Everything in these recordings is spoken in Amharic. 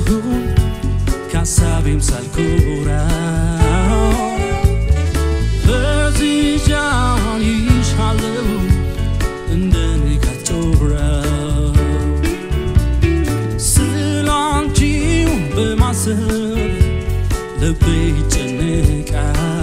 እወድሻለሁ ከሀሳቤም ሳልኮራ በዚያን ይሻለሁ እንደ ንጋት ጮራ ስላንቺው በማሰብ ልቤ ይጨነቃል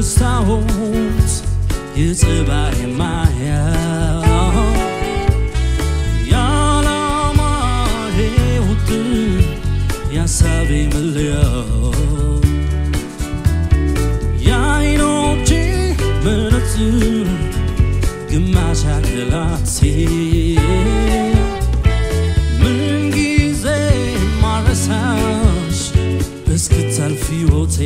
መስታወት የጸባይ ማያ የዓላማዬ ውጥን የሐሳቤ መለያ የዓይኖቼ መነጽር ግማሽ አካላቴ ምንጊዜ ማረሳሽ እስክታልፍ ሕይወቴ